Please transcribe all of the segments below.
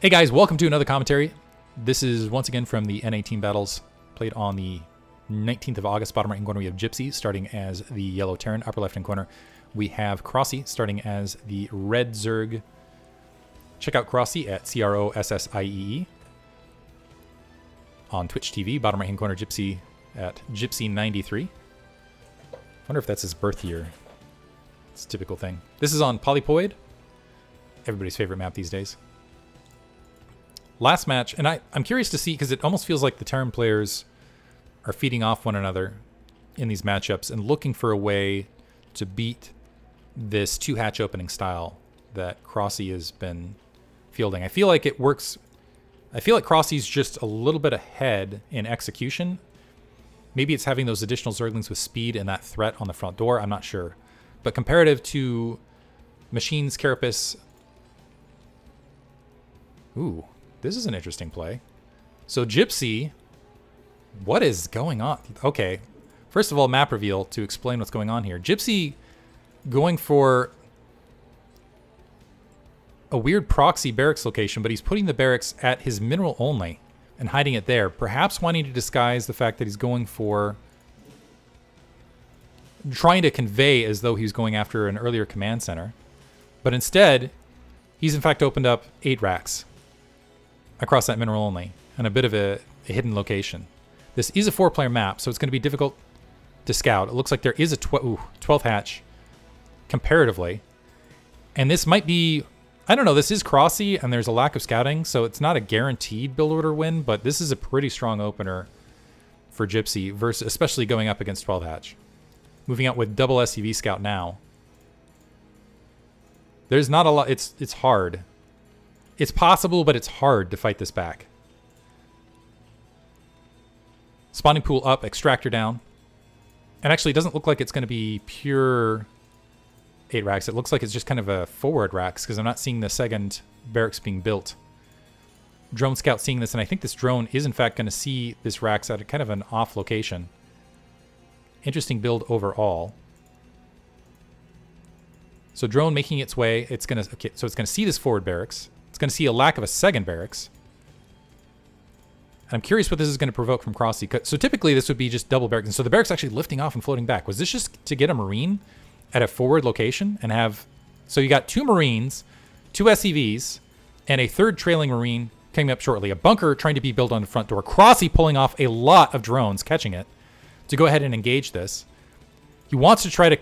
Hey guys, welcome to another commentary. This is once again from the NA team battles played on the 19th of August. Bottom right hand corner we have Gypsy starting as the yellow Terran. Upper left hand corner we have Crossie starting as the red Zerg. Check out Crossie at C R O S S I E E on Twitch TV. Bottom right hand corner Gypsy at Gypsy93. Wonder if that's his birth year. It's a typical thing. This is on Polypoid, everybody's favorite map these days last match, and I, I'm curious to see because it almost feels like the Terran players are feeding off one another in these matchups and looking for a way to beat this two hatch opening style that Crossie has been fielding. I feel like it works. I feel like Crossie's just a little bit ahead in execution. Maybe it's having those additional Zerglings with speed and that threat on the front door. I'm not sure. But comparative to Machines, Carapace. Ooh, this is an interesting play. So Gypsy, what is going on? Okay, first of all, map reveal to explain what's going on here. Gypsy going for a weird proxy barracks location, but he's putting the barracks at his mineral only and hiding it there, perhaps wanting to disguise the fact that he's going for trying to convey as though he was going after an earlier command center. But instead, he's in fact opened up eight racks across that mineral only and a bit of a, a hidden location. This is a four-player map, so it's going to be difficult to scout. It looks like there is a 12th hatch comparatively. And this might be, I don't know, this is Crossie and there's a lack of scouting, so it's not a guaranteed build order win, but this is a pretty strong opener for Gypsy, versus especially going up against 12 hatch. Moving out with double SCV scout now. There's not a lot, it's, it's hard it's possible, but it's hard to fight this back. Spawning pool up, extractor down. And actually, it doesn't look like it's going to be pure 8 racks. It looks like it's just kind of a forward racks because I'm not seeing the second barracks being built. Drone scout seeing this, and I think this drone is in fact going to see this racks at a kind of an off location. Interesting build overall. So drone making its way, it's gonna okay, so it's gonna see this forward barracks. It's going to see a lack of a second barracks. And I'm curious what this is going to provoke from Crossie. So typically this would be just double barracks. And so the barracks actually lifting off and floating back. Was this just to get a Marine at a forward location and have... So you got two Marines, two SCVs, and a third trailing Marine coming up shortly. A bunker trying to be built on the front door. Crossie pulling off a lot of drones, catching it, to go ahead and engage this. He wants to try to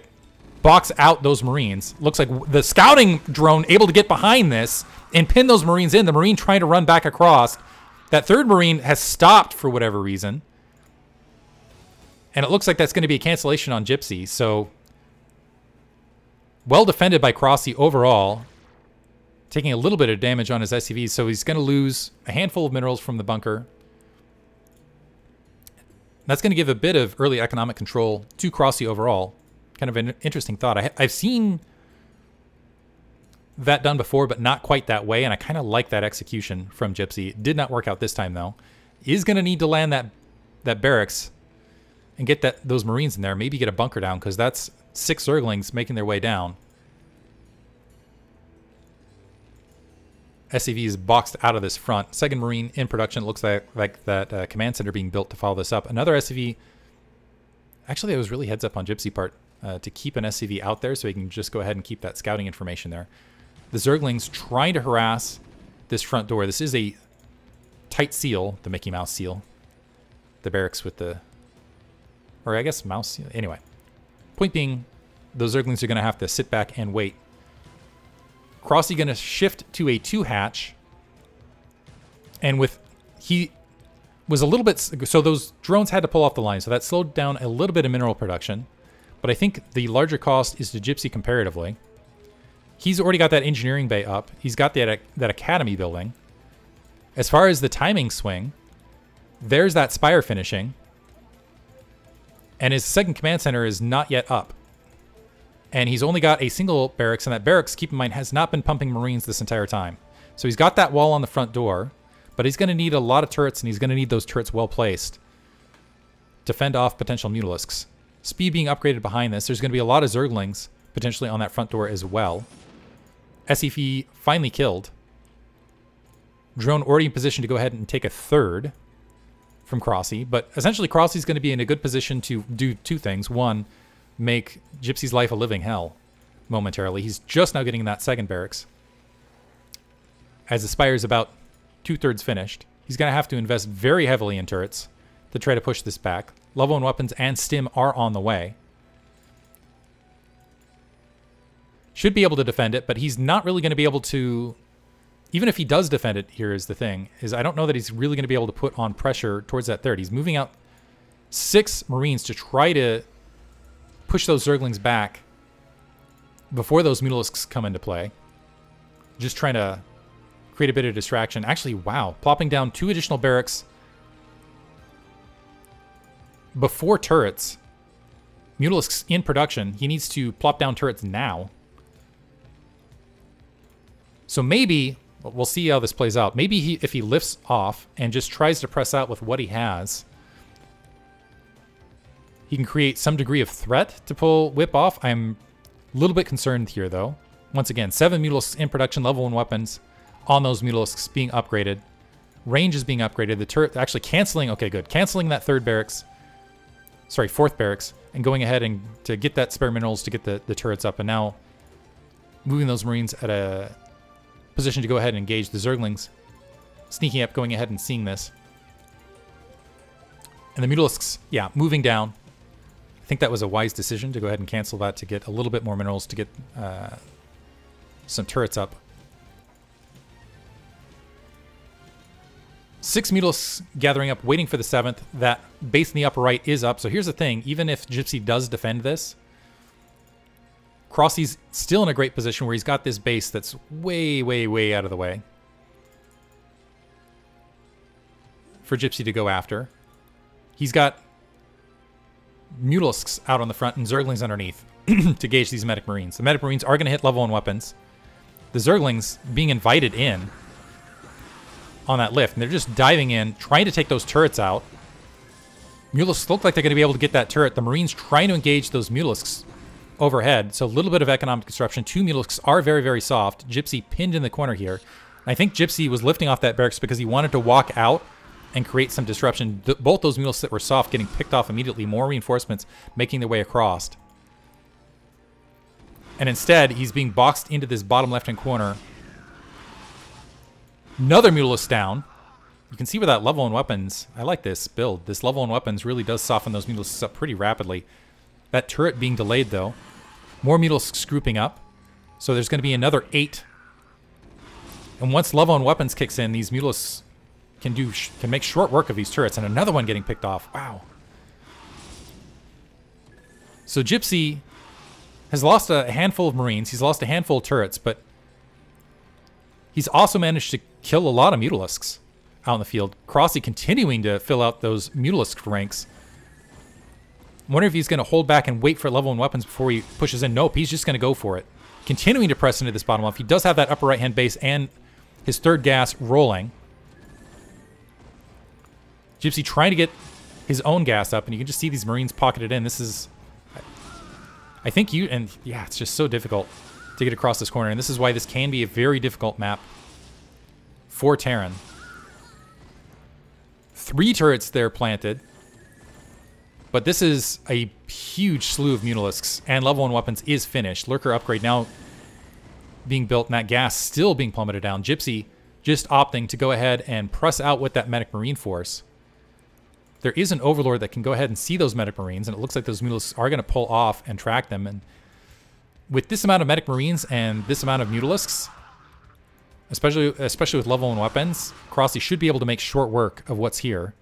box out those Marines. Looks like the scouting drone able to get behind this and pin those Marines in. The Marine trying to run back across. That third Marine has stopped for whatever reason. And it looks like that's going to be a cancellation on Gypsy. So, well defended by Crossie overall. Taking a little bit of damage on his SCVs. So he's going to lose a handful of minerals from the bunker. That's going to give a bit of early economic control to Crossie overall. Kind of an interesting thought. I, I've seen that done before, but not quite that way. And I kind of like that execution from Gypsy. It did not work out this time, though. Is going to need to land that that barracks and get that those Marines in there. Maybe get a bunker down, because that's six Zerglings making their way down. SCV is boxed out of this front. Second Marine in production. It looks like, like that uh, command center being built to follow this up. Another SCV. Actually, I was really heads up on Gypsy part uh, to keep an SCV out there so he can just go ahead and keep that scouting information there the Zerglings trying to harass this front door. This is a tight seal, the Mickey Mouse seal. The barracks with the... Or I guess mouse seal. Anyway. Point being, those Zerglings are going to have to sit back and wait. Crossie going to shift to a two-hatch. And with... He was a little bit... So those drones had to pull off the line. So that slowed down a little bit of mineral production. But I think the larger cost is to Gypsy comparatively. He's already got that engineering bay up. He's got that, that academy building. As far as the timing swing, there's that spire finishing. And his second command center is not yet up. And he's only got a single barracks, and that barracks, keep in mind, has not been pumping Marines this entire time. So he's got that wall on the front door, but he's going to need a lot of turrets, and he's going to need those turrets well placed to fend off potential Mutalisks. Speed being upgraded behind this. There's going to be a lot of Zerglings potentially on that front door as well. SCV finally killed. Drone already in position to go ahead and take a third from Crossie, but essentially Crossie's going to be in a good position to do two things. One, make Gypsy's life a living hell momentarily. He's just now getting that second barracks. As the Spire is about two-thirds finished, he's going to have to invest very heavily in turrets to try to push this back. Level 1 weapons and stim are on the way. Should be able to defend it, but he's not really going to be able to... Even if he does defend it, here is the thing, is I don't know that he's really going to be able to put on pressure towards that third. He's moving out six Marines to try to push those Zerglings back before those Mutalisks come into play. Just trying to create a bit of distraction. Actually, wow, plopping down two additional barracks before turrets. Mutalisks in production. He needs to plop down turrets now. So maybe, we'll see how this plays out. Maybe he, if he lifts off and just tries to press out with what he has, he can create some degree of threat to pull Whip off. I'm a little bit concerned here, though. Once again, seven Mutalisks in production, level one weapons on those Mutalisks being upgraded. Range is being upgraded. The turret actually canceling. Okay, good. Canceling that third barracks. Sorry, fourth barracks. And going ahead and to get that spare minerals to get the, the turrets up. And now moving those Marines at a position to go ahead and engage the Zerglings. Sneaking up, going ahead and seeing this. And the Mutalisks, yeah, moving down. I think that was a wise decision to go ahead and cancel that to get a little bit more minerals to get uh, some turrets up. Six Mutalisks gathering up, waiting for the seventh. That base in the upper right is up. So here's the thing. Even if Gypsy does defend this, Crossie's still in a great position where he's got this base that's way, way, way out of the way for Gypsy to go after. He's got Mutalisks out on the front and Zerglings underneath to gauge these Medic Marines. The Medic Marines are going to hit level 1 weapons. The Zerglings being invited in on that lift, and they're just diving in, trying to take those turrets out. Mutalisks look like they're going to be able to get that turret. The Marines trying to engage those Mutalisks overhead, so a little bit of economic disruption. Two Mutalisks are very, very soft. Gypsy pinned in the corner here. I think Gypsy was lifting off that barracks because he wanted to walk out and create some disruption. Th both those Mutas that were soft getting picked off immediately, more reinforcements making their way across. And instead, he's being boxed into this bottom left-hand corner. Another Mutalisk down. You can see where that level one weapons, I like this build. This level one weapons really does soften those Mutalisks up pretty rapidly. That turret being delayed though. More Mutalisks grouping up. So there's going to be another eight. And once love on weapons kicks in, these Mutalisks can do can make short work of these turrets, and another one getting picked off. Wow. So Gypsy has lost a handful of Marines. He's lost a handful of turrets, but he's also managed to kill a lot of Mutalisks out in the field. Crossie continuing to fill out those Mutalisk ranks. I wonder if he's going to hold back and wait for level 1 weapons before he pushes in. Nope, he's just going to go for it. Continuing to press into this bottom left. He does have that upper right-hand base and his third gas rolling. Gypsy trying to get his own gas up, and you can just see these Marines pocketed in. This is... I think you... And yeah, it's just so difficult to get across this corner, and this is why this can be a very difficult map for Terran. Three turrets there planted. But this is a huge slew of Mutalisks, and level 1 weapons is finished. Lurker upgrade now being built, and that gas still being plummeted down. Gypsy just opting to go ahead and press out with that Medic Marine force. There is an Overlord that can go ahead and see those Medic Marines, and it looks like those Mutalisks are going to pull off and track them. And with this amount of Medic Marines and this amount of Mutalisks, especially especially with level 1 weapons, Crossie should be able to make short work of what's here.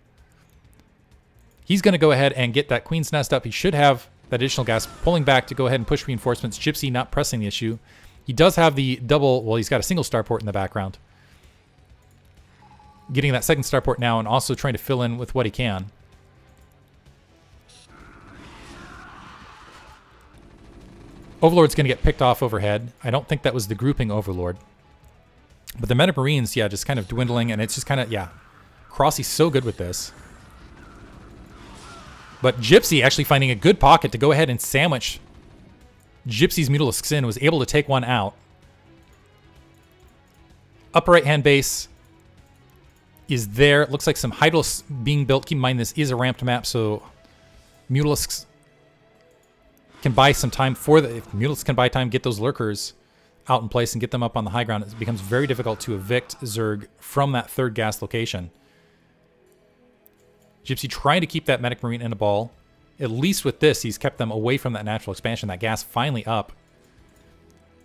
He's going to go ahead and get that Queen's Nest up. He should have that additional gas pulling back to go ahead and push reinforcements. Gypsy not pressing the issue. He does have the double, well, he's got a single starport in the background. Getting that second starport now and also trying to fill in with what he can. Overlord's going to get picked off overhead. I don't think that was the grouping Overlord. But the Medic Marines, yeah, just kind of dwindling, and it's just kind of, yeah. Crossie's so good with this. But Gypsy actually finding a good pocket to go ahead and sandwich Gypsy's Mutalisk Sin was able to take one out. Upper right hand base is there. It looks like some Hydralisks being built. Keep in mind, this is a ramped map, so Mutalisks can buy some time for the... If Mutalisks can buy time, get those Lurkers out in place and get them up on the high ground, it becomes very difficult to evict Zerg from that third gas location. Gypsy trying to keep that Medic Marine in a ball. At least with this, he's kept them away from that natural expansion. That gas finally up.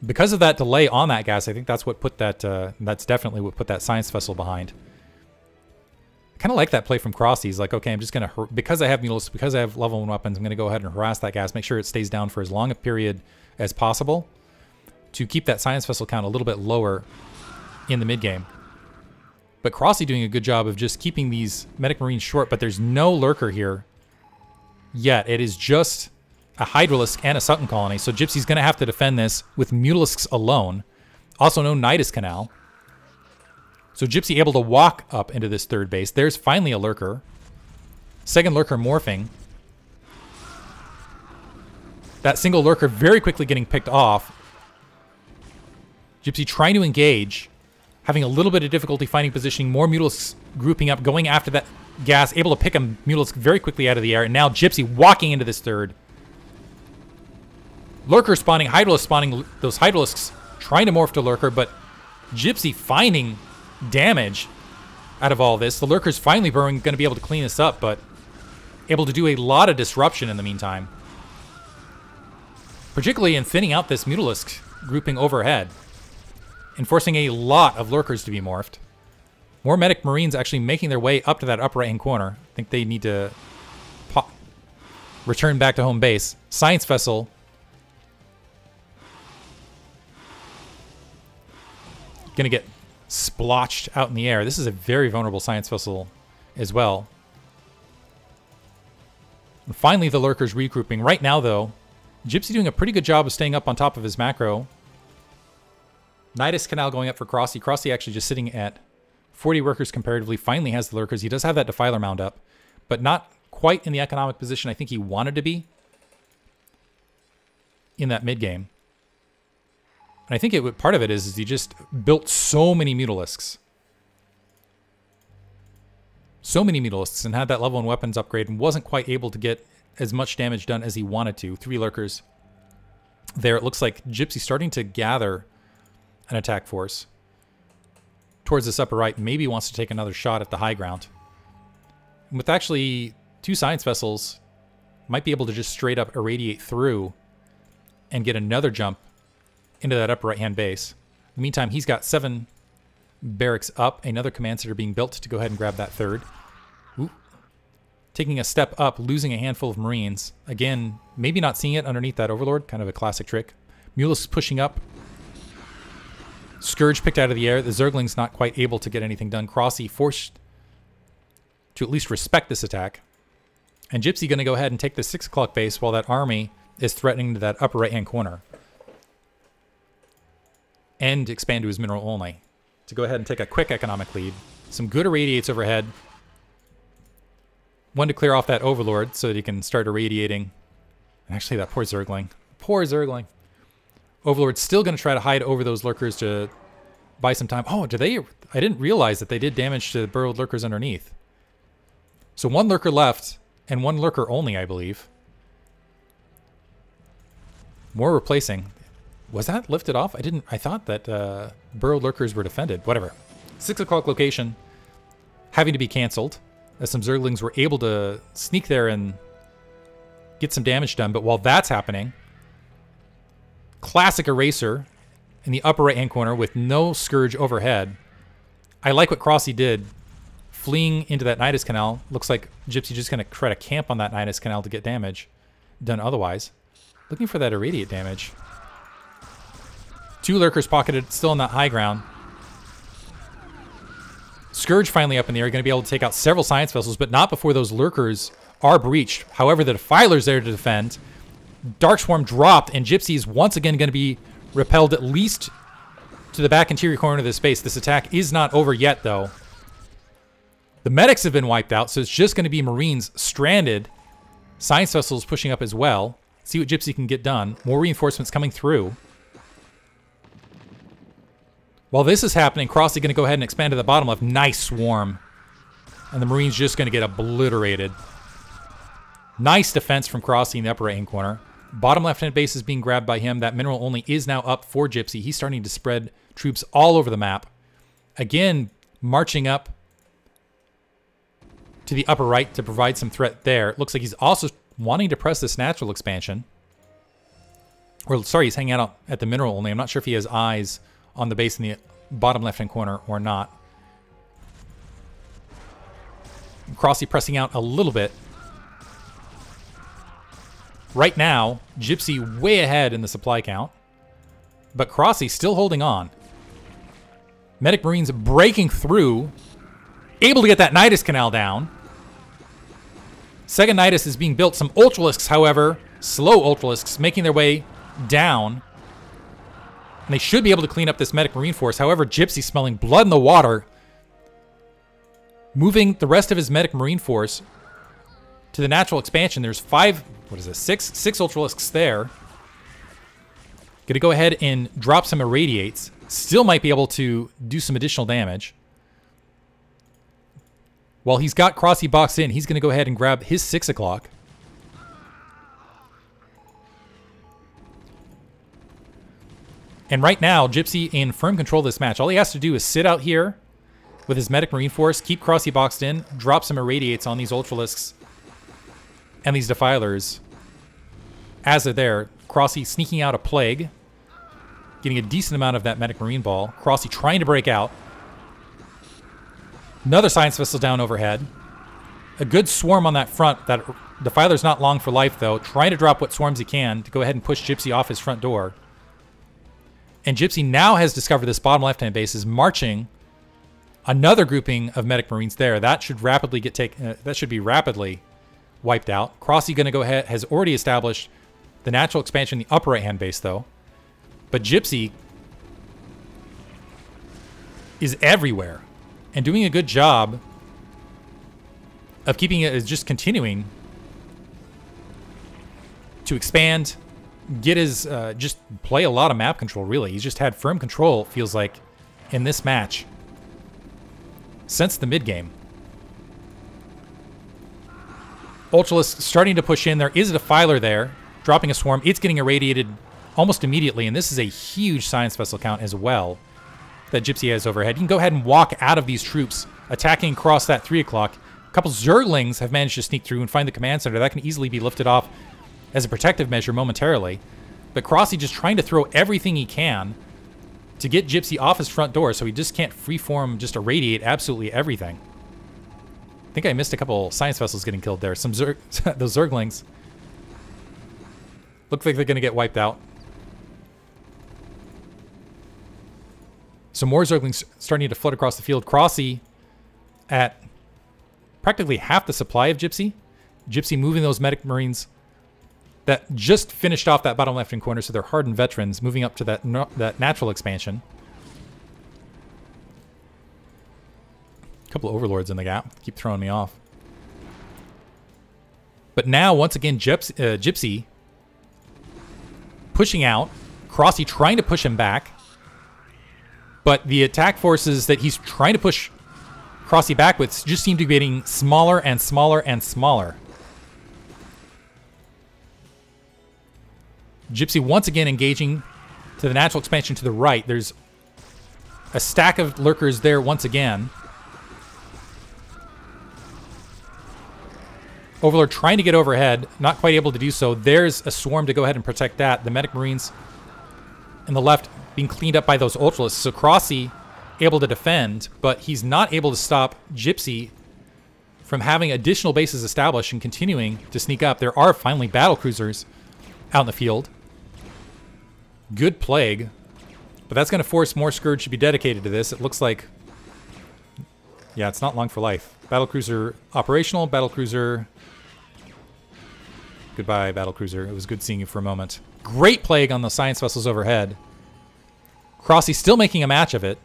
Because of that delay on that gas, I think that's what put that, uh, that's definitely what put that Science Vessel behind. I kind of like that play from Crossie. He's like, okay, I'm just going to, because I have Mutas, because I have level 1 weapons, I'm going to go ahead and harass that gas, make sure it stays down for as long a period as possible to keep that Science Vessel count a little bit lower in the mid game. But Crossie doing a good job of just keeping these Medic Marines short, but there's no Lurker here yet. It is just a Hydralisk and a Sunken colony, so Gypsy's going to have to defend this with Mutalisks alone. Also no Nydus Canal. So Gypsy able to walk up into this third base. There's finally a Lurker. Second Lurker morphing. That single Lurker very quickly getting picked off. Gypsy trying to engage, having a little bit of difficulty finding positioning, more Mutalisks grouping up, going after that gas, able to pick a Mutalisk very quickly out of the air, and now Gypsy walking into this third. Lurker spawning, Hydralisk spawning, those Hydralisks trying to morph to Lurker, but Gypsy finding damage out of all this. The Lurker's finally going to be able to clean this up, but able to do a lot of disruption in the meantime. Particularly in thinning out this Mutalisk grouping overhead. Enforcing a lot of Lurkers to be morphed. More Medic Marines actually making their way up to that upper right-hand corner. I think they need to pop, return back to home base. Science Vessel to get splotched out in the air. This is a very vulnerable science vessel as well. And finally, the lurkers regrouping. Right now, though, Gypsy doing a pretty good job of staying up on top of his macro. Nydus Canal going up for Crossie. Crossie actually just sitting at 40 workers comparatively. Finally has the lurkers. He does have that Defiler mound up, but not quite in the economic position I think he wanted to be in that mid game. And I think it part of it is, is he just built so many Mutalisks. So many Mutalisks and had that level 1 weapons upgrade and wasn't quite able to get as much damage done as he wanted to. Three Lurkers there. It looks like Gypsy starting to gather an attack force towards this upper right. Maybe wants to take another shot at the high ground. And with actually two science vessels, might be able to just straight up irradiate through and get another jump into that upper right-hand base. In the meantime, he's got seven barracks up, another command center being built to go ahead and grab that third. Ooh. Taking a step up, losing a handful of Marines. Again, maybe not seeing it underneath that Overlord, kind of a classic trick. Mutas pushing up. Scourge picked out of the air. The Zergling's not quite able to get anything done. Crossie forced to at least respect this attack. And Gypsy going to go ahead and take the 6 o'clock base while that army is threatening to that upper right-hand corner and expand to his mineral only to go ahead and take a quick economic lead. Some good irradiates overhead. One to clear off that Overlord so that he can start irradiating. And actually, that poor Zergling. Poor Zergling. Overlord's still going to try to hide over those lurkers to buy some time. Oh, do they? I didn't realize that they did damage to the burrowed lurkers underneath. So one lurker left, and one lurker only, I believe. More replacing. Was that lifted off? I didn't. I thought that uh, burrow lurkers were defended. Whatever. Six o'clock location having to be canceled as some Zerglings were able to sneak there and get some damage done. But while that's happening, classic eraser in the upper right hand corner with no Scourge overhead. I like what Crossie did. Fleeing into that Nydus Canal. Looks like Gypsy just going to try to camp on that Nydus Canal to get damage done otherwise. Looking for that irradiate damage. Two lurkers pocketed, still on that high ground. Scourge finally up in the air, going to be able to take out several science vessels, but not before those lurkers are breached. However, the Defiler's there to defend. Dark Swarm dropped, and Gypsy is once again going to be repelled at least to the back interior corner of the space. This attack is not over yet, though. The medics have been wiped out, so it's just going to be Marines stranded. Science vessels pushing up as well. See what Gypsy can get done. More reinforcements coming through. While this is happening, Crossie going to go ahead and expand to the bottom left. Nice swarm And the Marine's just going to get obliterated. Nice defense from Crossie in the upper right-hand corner. Bottom left-hand base is being grabbed by him. That mineral only is now up for Gypsy. He's starting to spread troops all over the map. Again, marching up to the upper right to provide some threat there. Looks like he's also wanting to press this natural expansion. Or, sorry, he's hanging out at the mineral only. I'm not sure if he has eyes on the base in the bottom left-hand corner or not. Crossie pressing out a little bit. Right now, Gypsy way ahead in the supply count. But Crossie still holding on. Medic Marines breaking through. Able to get that Nydus Canal down. Second Nydus is being built. Some Ultralisks, however, slow Ultralisks, making their way down. And they should be able to clean up this Medic Marine force. However, Gypsy smelling blood in the water. Moving the rest of his Medic Marine force to the natural expansion. There's five, what is this, six, six Ultralisks there. Gonna go ahead and drop some Irradiates. Still might be able to do some additional damage. While he's got Crossie boxed in, he's gonna go ahead and grab his six o'clock. And right now, Gypsy in firm control of this match. All he has to do is sit out here with his Medic Marine Force, keep Crossie boxed in, drop some Irradiates on these Ultralisks and these Defilers as they're there. Crossie sneaking out a Plague, getting a decent amount of that Medic Marine Ball. Crossie trying to break out. Another Science Vessel down overhead. A good swarm on that front. That Defiler's not long for life, though. Trying to drop what swarms he can to go ahead and push Gypsy off his front door. And Gypsy now has discovered this bottom left-hand base is marching another grouping of medic marines there. That should rapidly get taken. Uh, that should be rapidly wiped out. Crossie going to go ahead has already established the natural expansion in the upper right-hand base though. But Gypsy is everywhere and doing a good job of keeping it just continuing to expand get his uh, just play a lot of map control. Really, he's just had firm control. Feels like in this match since the mid game. Ultralisk starting to push in. There is a defiler there, dropping a swarm. It's getting irradiated almost immediately, and this is a huge science vessel count as well that Gypsy has overhead. You can go ahead and walk out of these troops, attacking across that 3 o'clock. A couple Zerglings have managed to sneak through and find the command center. That can easily be lifted off as a protective measure momentarily. But Crossie just trying to throw everything he can to get Gypsy off his front door so he just can't freeform just irradiate absolutely everything. I think I missed a couple science vessels getting killed there. Some Zerg those Zerglings look like they're going to get wiped out. Some more Zerglings starting to flood across the field. Crossie at practically half the supply of Gypsy. Gypsy moving those medic marines that just finished off that bottom left-hand corner, so they're hardened veterans moving up to that that natural expansion. Couple of overlords in the gap keep throwing me off. But now, once again, Gypsy, uh, Gypsy pushing out, Crossie trying to push him back, but the attack forces that he's trying to push Crossie back with just seem to be getting smaller and smaller and smaller. Gypsy once again engaging to the natural expansion to the right. There's a stack of lurkers there once again. Overlord trying to get overhead, not quite able to do so. There's a swarm to go ahead and protect that. The medic marines in the left being cleaned up by those ultralisks. So Crossie able to defend, but he's not able to stop Gypsy from having additional bases established and continuing to sneak up. There are finally battle cruisers out in the field. Good Plague. But that's going to force more Scourge to be dedicated to this. It looks like... Yeah, it's not long for life. Battlecruiser operational. Battlecruiser... Goodbye, Battlecruiser. It was good seeing you for a moment. Great Plague on the Science Vessels overhead. Crossie still making a match of it.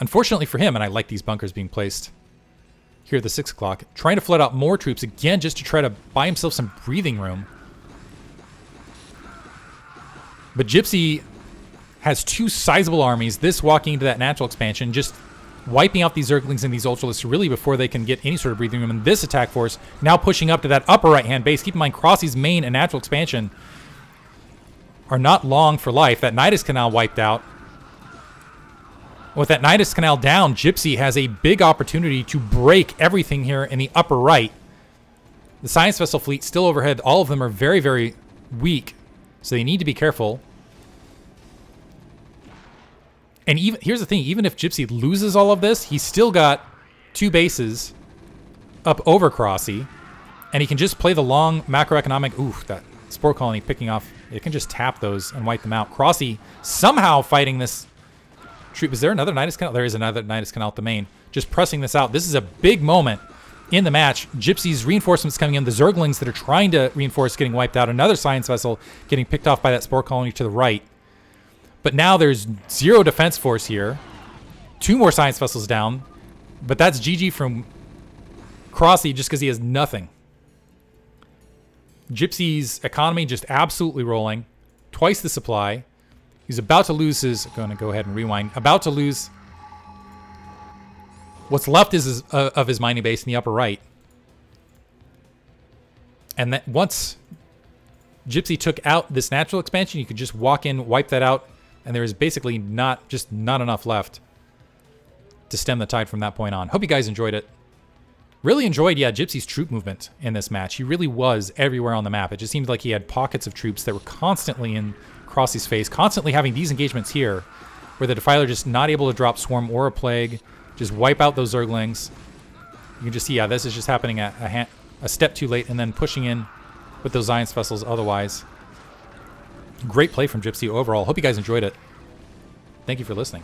Unfortunately for him, and I like these bunkers being placed here at the 6 o'clock, trying to flood out more troops again just to try to buy himself some breathing room. But Gypsy has two sizable armies. This walking into that natural expansion, just wiping out these Zerglings and these Ultralisks really before they can get any sort of breathing room. And this attack force now pushing up to that upper right-hand base. Keep in mind, Crossie's main and natural expansion are not long for life. That Nydus Canal wiped out. With that Nydus Canal down, Gypsy has a big opportunity to break everything here in the upper right. The Science Vessel fleet still overhead. All of them are very, very weak, so they need to be careful. And even here's the thing, even if Gypsy loses all of this, he's still got two bases up over Crossie. And he can just play the long macroeconomic... Ooh, that Spore Colony picking off... It can just tap those and wipe them out. Crossie somehow fighting this troop. Is there another Nydus Canal? There is another Nydus Canal at the main. Just pressing this out. This is a big moment in the match. Gypsy's reinforcements coming in. The Zerglings that are trying to reinforce getting wiped out. Another Science Vessel getting picked off by that Spore Colony to the right. But now there's zero defense force here. Two more science vessels down. But that's GG from Crossie just because he has nothing. Gypsy's economy just absolutely rolling. Twice the supply. He's about to lose his... Going to go ahead and rewind. About to lose... What's left is uh, of his mining base in the upper right. And that once Gypsy took out this natural expansion, you could just walk in, wipe that out, and there is basically not just not enough left to stem the tide from that point on. Hope you guys enjoyed it. Really enjoyed, yeah, Gypsy's troop movement in this match. He really was everywhere on the map. It just seemed like he had pockets of troops that were constantly in Crossie's face, constantly having these engagements here, where the Defiler just not able to drop Swarm or a Plague, just wipe out those Zerglings. You can just see, yeah, this is just happening a, a, a step too late, and then pushing in with those Science Vessels otherwise. Great play from Gypsy overall. Hope you guys enjoyed it. Thank you for listening.